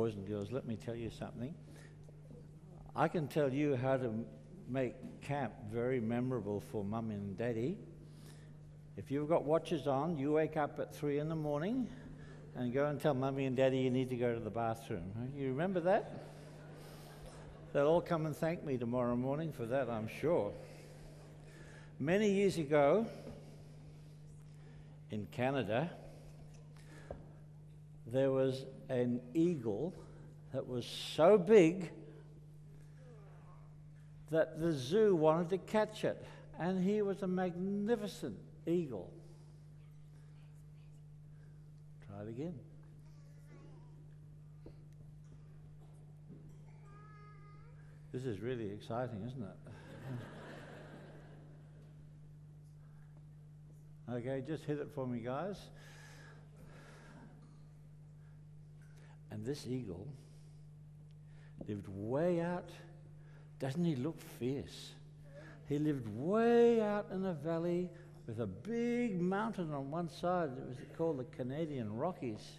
Boys and girls, let me tell you something. I can tell you how to make camp very memorable for mum and daddy. If you've got watches on, you wake up at three in the morning and go and tell mummy and daddy you need to go to the bathroom. You remember that? They'll all come and thank me tomorrow morning for that, I'm sure. Many years ago in Canada, there was an eagle that was so big that the zoo wanted to catch it. And he was a magnificent eagle. Try it again. This is really exciting, isn't it? okay, just hit it for me, guys. And this eagle lived way out. Doesn't he look fierce? He lived way out in a valley with a big mountain on one side. It was called the Canadian Rockies.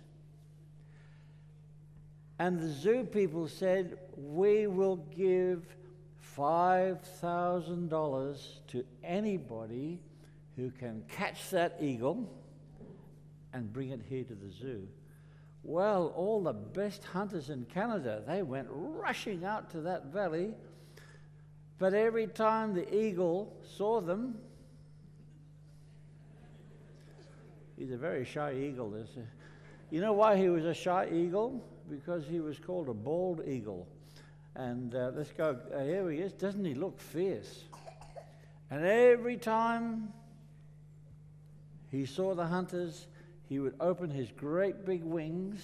And the zoo people said, We will give $5,000 to anybody who can catch that eagle and bring it here to the zoo. Well, all the best hunters in Canada, they went rushing out to that valley. But every time the eagle saw them, he's a very shy eagle. this. You know why he was a shy eagle? Because he was called a bald eagle. And uh, let's go, uh, here he is. Doesn't he look fierce? And every time he saw the hunters, he would open his great big wings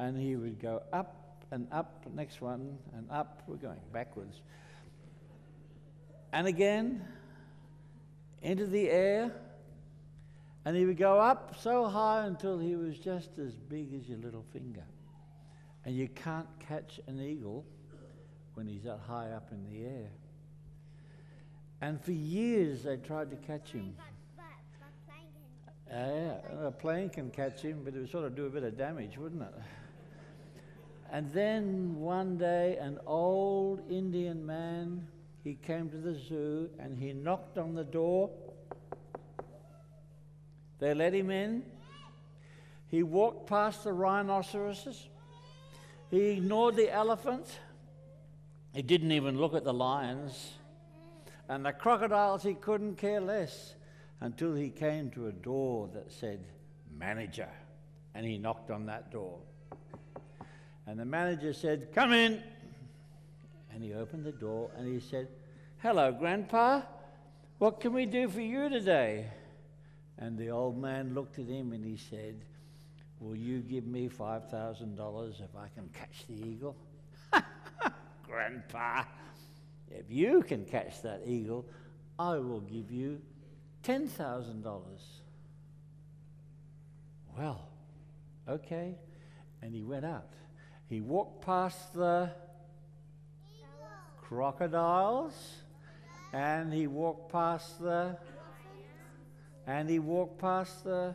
and he would go up and up, next one, and up. We're going backwards. And again, into the air. And he would go up so high until he was just as big as your little finger. And you can't catch an eagle when he's that high up in the air. And for years they tried to catch him. Yeah, a plane can catch him, but it would sort of do a bit of damage, wouldn't it? And then one day, an old Indian man, he came to the zoo and he knocked on the door. They let him in. He walked past the rhinoceroses. He ignored the elephants. He didn't even look at the lions. And the crocodiles, he couldn't care less until he came to a door that said manager. And he knocked on that door. And the manager said, Come in. And he opened the door and he said, Hello, Grandpa. What can we do for you today? And the old man looked at him and he said, Will you give me $5,000 if I can catch the eagle? Grandpa, if you can catch that eagle, I will give you $10,000. Well, okay. And he went out. He walked past the crocodiles, and he walked past the, and he walked past the,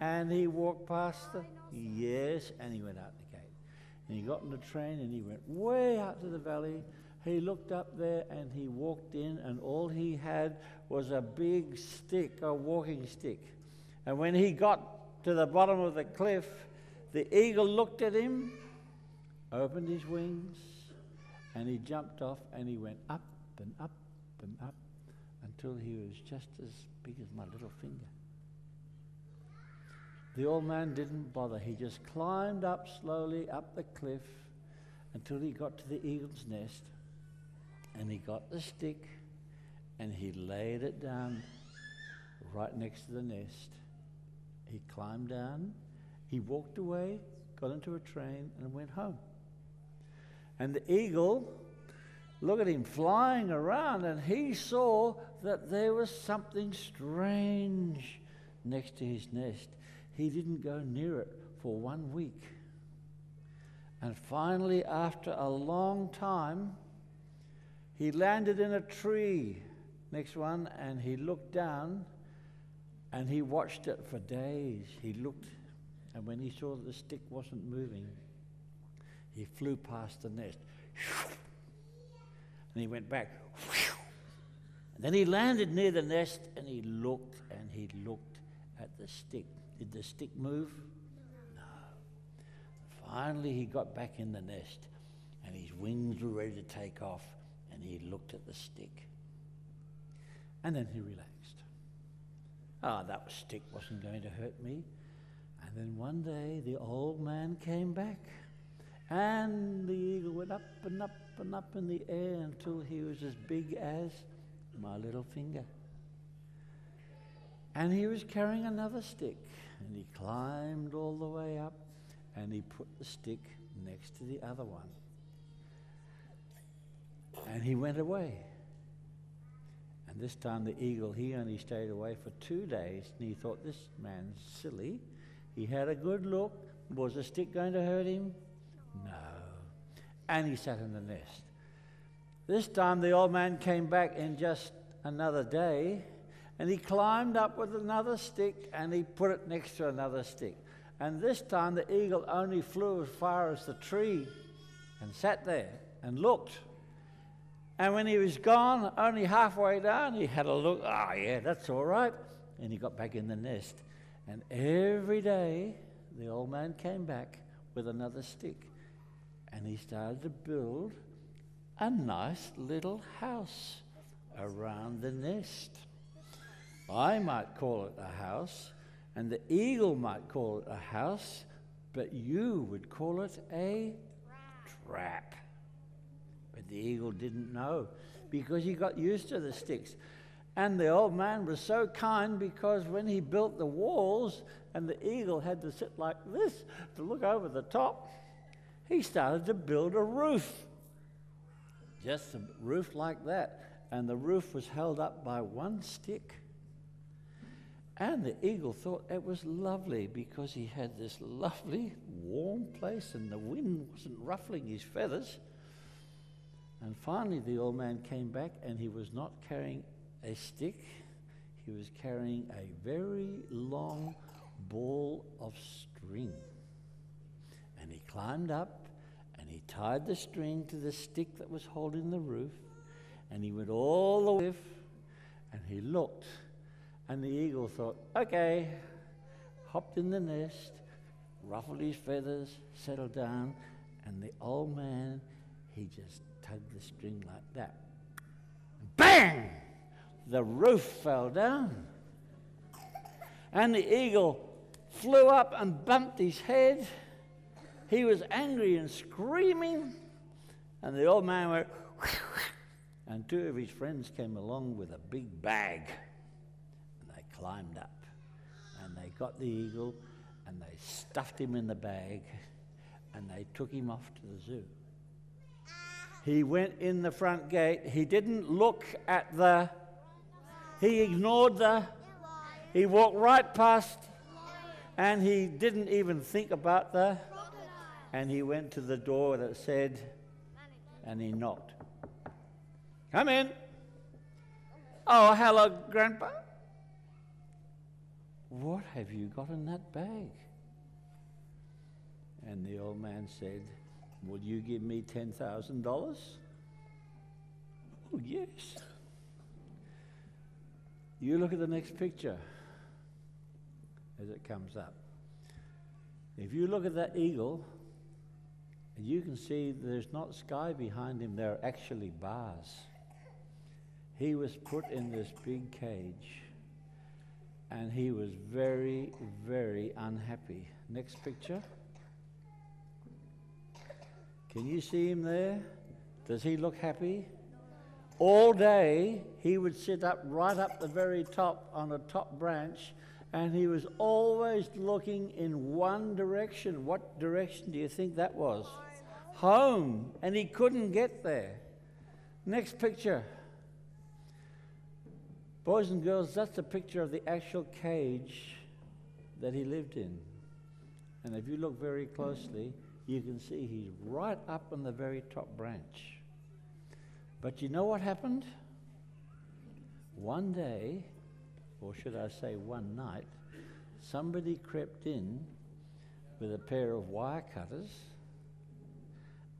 and he walked past the, yes, and he went out the gate. And he got in the train and he went way out to the valley he looked up there and he walked in, and all he had was a big stick, a walking stick. And when he got to the bottom of the cliff, the eagle looked at him, opened his wings, and he jumped off and he went up and up and up until he was just as big as my little finger. The old man didn't bother. He just climbed up slowly up the cliff until he got to the eagle's nest and he got the stick and he laid it down right next to the nest. He climbed down, he walked away, got into a train, and went home. And the eagle, look at him flying around, and he saw that there was something strange next to his nest. He didn't go near it for one week. And finally, after a long time, he landed in a tree, next one, and he looked down and he watched it for days. He looked And when he saw that the stick wasn't moving, he flew past the nest. And he went back. And then he landed near the nest and he looked and he looked at the stick. Did the stick move? No. Finally, he got back in the nest and his wings were ready to take off he looked at the stick. And then he relaxed. Ah, oh, that stick wasn't going to hurt me. And then one day the old man came back and the eagle went up and up and up in the air until he was as big as my little finger. And he was carrying another stick, and he climbed all the way up, and he put the stick next to the other one. And he went away. And this time the eagle, he only stayed away for two days, and he thought, this man's silly. He had a good look. Was the stick going to hurt him? No. And he sat in the nest. This time the old man came back in just another day and he climbed up with another stick and he put it next to another stick. And this time the eagle only flew as far as the tree and sat there and looked. And when he was gone, only halfway down, he had a look. Ah, oh, yeah, that's all right. And he got back in the nest. And every day, the old man came back with another stick. And he started to build a nice little house around the nest. I might call it a house, and the eagle might call it a house, but you would call it a trap. But the eagle didn't know because he got used to the sticks. And the old man was so kind because when he built the walls and the eagle had to sit like this to look over the top, he started to build a roof. Just a roof like that and the roof was held up by one stick. And the eagle thought it was lovely because he had this lovely warm place and the wind wasn't ruffling his feathers. And finally, the old man came back and he was not carrying a stick, he was carrying a very long ball of string. And he climbed up and he tied the string to the stick that was holding the roof and he went all the way and he looked. And the eagle thought, okay, hopped in the nest, ruffled his feathers, settled down, and the old man, he just tugged the string like that. Bang! The roof fell down. And the eagle flew up and bumped his head. He was angry and screaming. And the old man went, and two of his friends came along with a big bag. And they climbed up. And they got the eagle and they stuffed him in the bag and they took him off to the zoo. He went in the front gate. He didn't look at the. He ignored the. He walked right past and he didn't even think about the. And he went to the door that said, and he knocked. Come in. Oh, hello, Grandpa. What have you got in that bag? And the old man said, Will you give me $10,000? Oh, yes. You look at the next picture as it comes up. If you look at that eagle, you can see there's not sky behind him, there are actually bars. He was put in this big cage and he was very, very unhappy. Next picture. Can you see him there? Does he look happy? All day he would sit up right up the very top on a top branch and he was always looking in one direction. What direction do you think that was? Home. And he couldn't get there. Next picture. Boys and girls, that's a picture of the actual cage that he lived in. And if you look very closely, you can see he's right up on the very top branch. But you know what happened? One day, or should I say one night, somebody crept in with a pair of wire cutters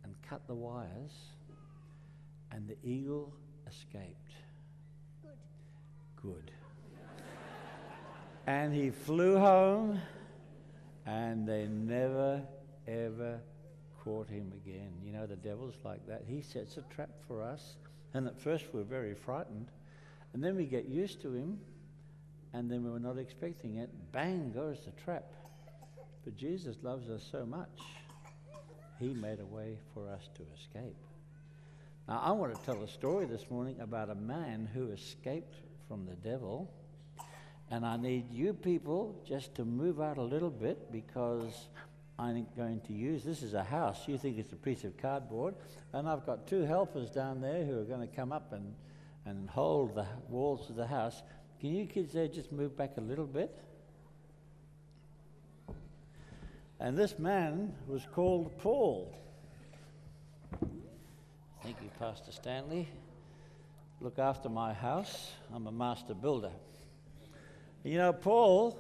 and cut the wires, and the eagle escaped. Good. Good. and he flew home, and they never, ever caught him again. You know, the devil's like that. He sets a trap for us, and at first we're very frightened, and then we get used to him, and then we're not expecting it. Bang goes the trap. But Jesus loves us so much, he made a way for us to escape. Now, I want to tell a story this morning about a man who escaped from the devil. And I need you people just to move out a little bit because I'm going to use this is a house. You think it's a piece of cardboard. And I've got two helpers down there who are going to come up and, and hold the walls of the house. Can you kids there just move back a little bit? And this man was called Paul. Thank you, Pastor Stanley. Look after my house. I'm a master builder. You know, Paul,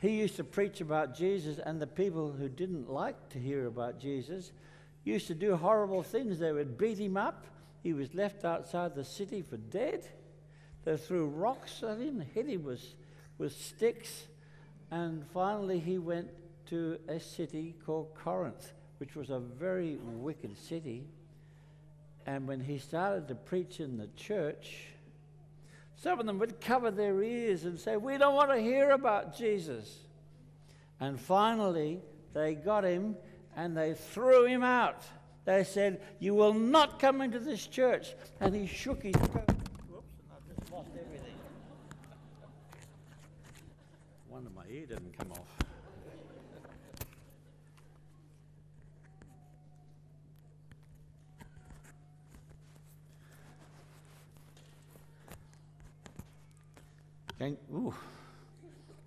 he used to preach about Jesus, and the people who didn't like to hear about Jesus used to do horrible things. They would beat him up. He was left outside the city for dead. They threw rocks at him, hit him with, with sticks, and finally he went to a city called Corinth, which was a very wicked city. And when he started to preach in the church, some of them would cover their ears and say, We don't want to hear about Jesus. And finally, they got him and they threw him out. They said, You will not come into this church. And he shook his coat. Whoops, and I just lost everything. Wonder my ear didn't come off. Can, ooh.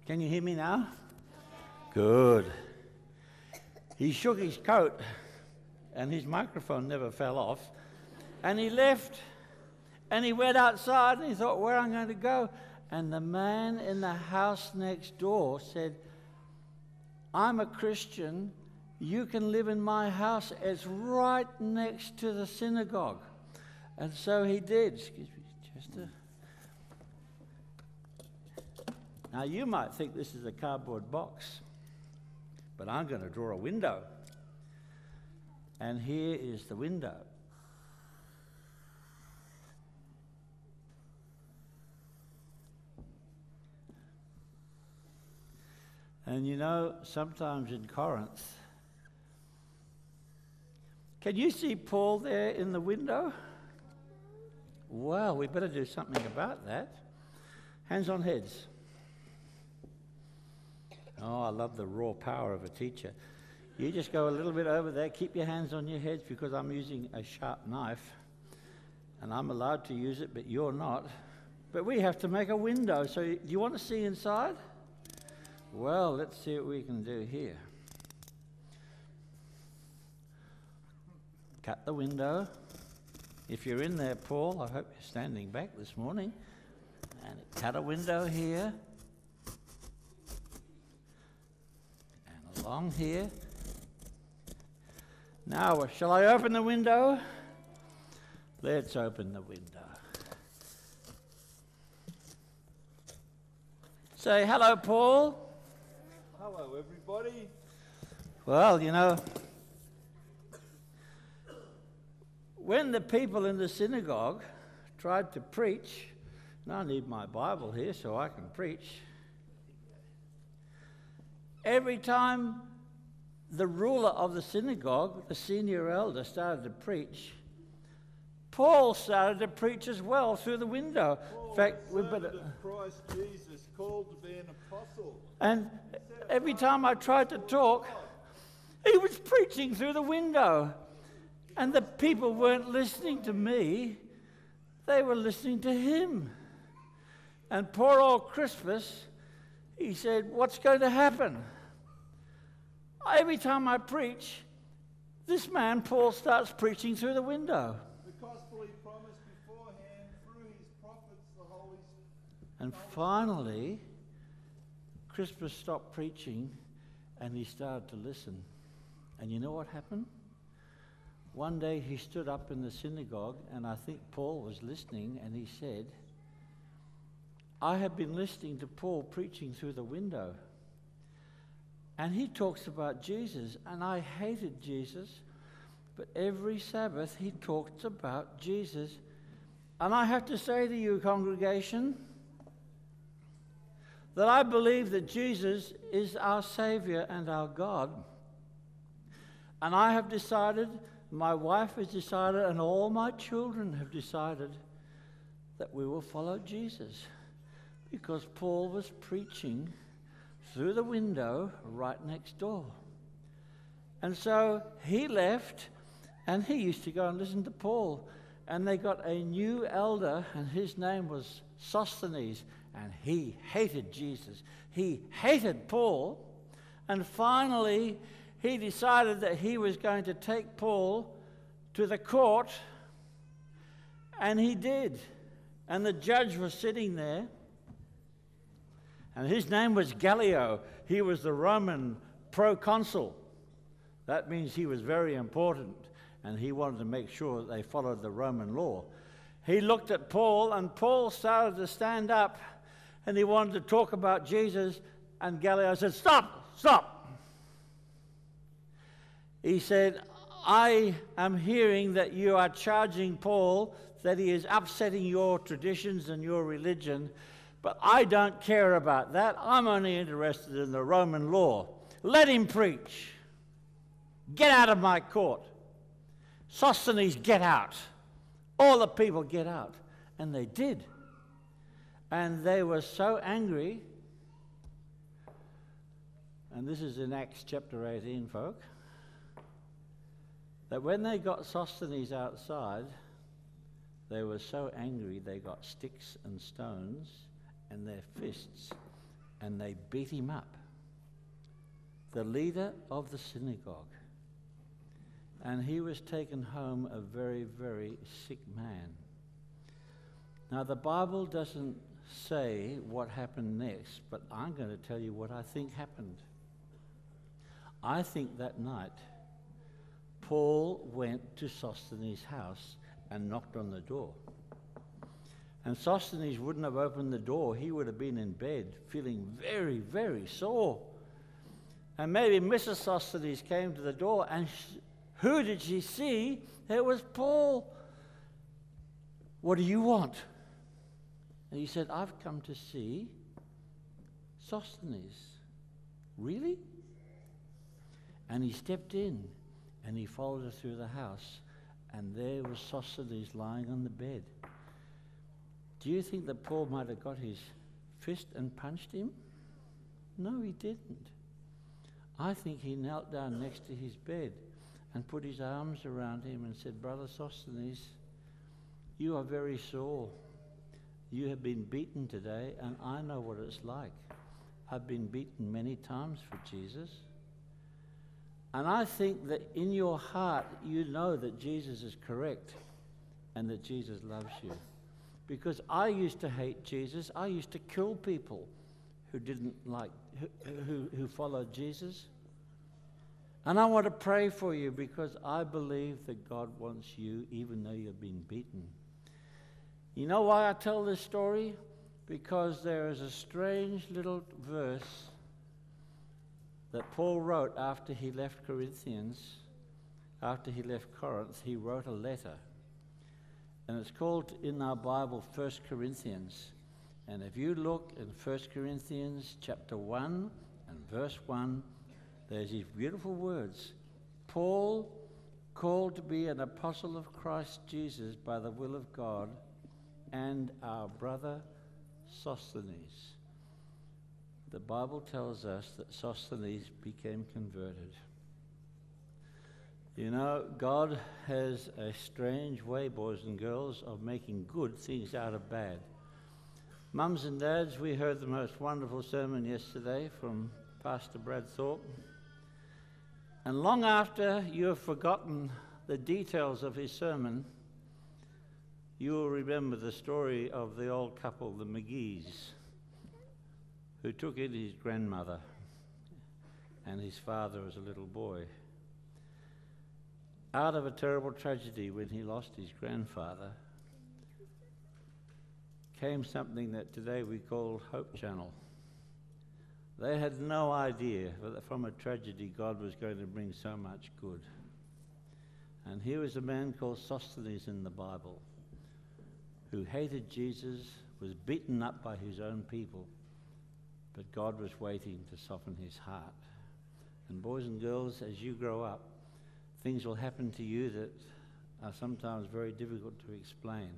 Can you hear me now? Good. He shook his coat, and his microphone never fell off. And he left, and he went outside, and he thought, Where am I going to go? And the man in the house next door said, I'm a Christian. You can live in my house. It's right next to the synagogue. And so he did. Excuse me, Chester. Now, you might think this is a cardboard box, but I'm going to draw a window. And here is the window. And you know, sometimes in Corinth, can you see Paul there in the window? Well, we better do something about that. Hands on heads. Oh, I love the raw power of a teacher. You just go a little bit over there, keep your hands on your heads because I'm using a sharp knife and I'm allowed to use it, but you're not. But we have to make a window. So, do you want to see inside? Well, let's see what we can do here. Cut the window. If you're in there, Paul, I hope you're standing back this morning. And cut a window here. And along here. Now, uh, shall I open the window? Let's open the window. Say hello, Paul. Hello, everybody. Well, you know, when the people in the synagogue tried to preach, and I need my Bible here so I can preach, every time the ruler of the synagogue, the senior elder, started to preach, Paul started to preach as well through the window. Paul, In fact, we servant better. of Christ Jesus, called to be an apostle. And every time I tried to talk, he was preaching through the window. And the people weren't listening to me, they were listening to him. And poor old Crispus, he said, What's going to happen? Every time I preach, this man, Paul, starts preaching through the window. The gospel he promised beforehand through his prophets, the Holy Spirit. And finally, Crispus stopped preaching, and he started to listen. And you know what happened? One day he stood up in the synagogue, and I think Paul was listening, and he said, I have been listening to Paul preaching through the window. And he talks about Jesus, and I hated Jesus, but every Sabbath he talks about Jesus. And I have to say to you, congregation, that I believe that Jesus is our Savior and our God. And I have decided, my wife has decided, and all my children have decided that we will follow Jesus because Paul was preaching through the window right next door. And so he left and he used to go and listen to Paul. And they got a new elder, and his name was Sosthenes. And he hated Jesus. He hated Paul. And finally, he decided that he was going to take Paul to the court. And he did. And the judge was sitting there. And his name was Gallio. He was the Roman proconsul. That means he was very important, and he wanted to make sure that they followed the Roman law. He looked at Paul, and Paul started to stand up, and he wanted to talk about Jesus, and Gallio said, Stop, stop. He said, I am hearing that you are charging Paul that he is upsetting your traditions and your religion but I don't care about that. I'm only interested in the Roman law. Let him preach. Get out of my court. Sosthenes, get out. All the people get out. And they did. And they were so angry. And this is in Acts chapter 18, folk. That when they got Sosthenes outside, they were so angry they got sticks and stones and their fists, and they beat him up. The leader of the synagogue. And he was taken home a very, very sick man. Now, the Bible doesn't say what happened next, but I'm going to tell you what I think happened. I think that night, Paul went to Sosthenes' house and knocked on the door. And Sosthenes wouldn't have opened the door. He would have been in bed feeling very, very sore. And maybe Mrs. Sosthenes came to the door, and she, who did she see? It was Paul. What do you want? And he said, I've come to see Sosthenes. Really? And he stepped in and he followed her through the house, and there was Sosthenes lying on the bed. Do you think that Paul might have got his fist and punched him? No, he didn't. I think he knelt down next to his bed and put his arms around him and said, Brother Sosthenes, you are very sore. You have been beaten today, and I know what it's like. I've been beaten many times for Jesus. And I think that in your heart, you know that Jesus is correct and that Jesus loves you because I used to hate Jesus. I used to kill people who didn't like, who, who, who followed Jesus. And I want to pray for you because I believe that God wants you even though you've been beaten. You know why I tell this story? Because there is a strange little verse that Paul wrote after he left Corinthians, after he left Corinth, he wrote a letter and it's called in our Bible 1 Corinthians. And if you look in 1 Corinthians chapter 1 and verse 1, there's these beautiful words Paul, called to be an apostle of Christ Jesus by the will of God, and our brother Sosthenes. The Bible tells us that Sosthenes became converted. You know, God has a strange way, boys and girls, of making good things out of bad. Mums and dads, we heard the most wonderful sermon yesterday from Pastor Brad Thorp. And long after you have forgotten the details of his sermon, you will remember the story of the old couple, the McGees, who took in his grandmother. and his father as a little boy. Out of a terrible tragedy when he lost his grandfather came something that today we call Hope Channel. They had no idea that from a tragedy God was going to bring so much good. And here was a man called Sosthenes in the Bible who hated Jesus, was beaten up by his own people, but God was waiting to soften his heart. And boys and girls, as you grow up, things will happen to you that are sometimes very difficult to explain.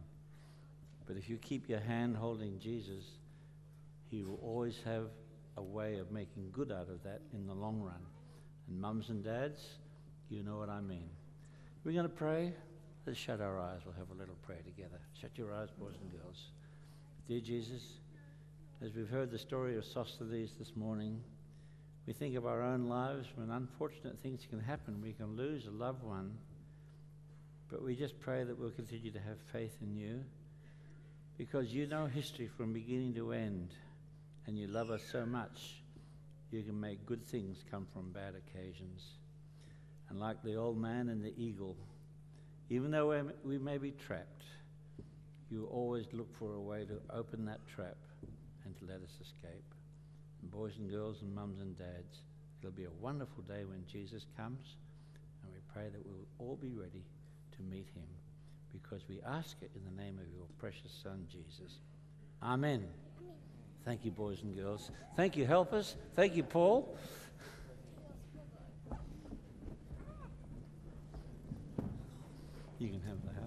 But if you keep your hand holding Jesus, He will always have a way of making good out of that in the long run. And mums and dads, you know what I mean. We're going to pray. Let's shut our eyes. We'll have a little prayer together. Shut your eyes, boys and girls. Dear Jesus, as we've heard the story of Sosthenes this morning, we think of our own lives when unfortunate things can happen. We can lose a loved one. But we just pray that we'll continue to have faith in you because you know history from beginning to end and you love us so much, you can make good things come from bad occasions. And like the old man and the eagle, even though we may be trapped, you always look for a way to open that trap and to let us escape. Boys and girls and mums and dads, it'll be a wonderful day when Jesus comes, and we pray that we'll all be ready to meet him because we ask it in the name of your precious Son, Jesus. Amen. Thank you, boys and girls. Thank you, helpers. Thank you, Paul. You can have that.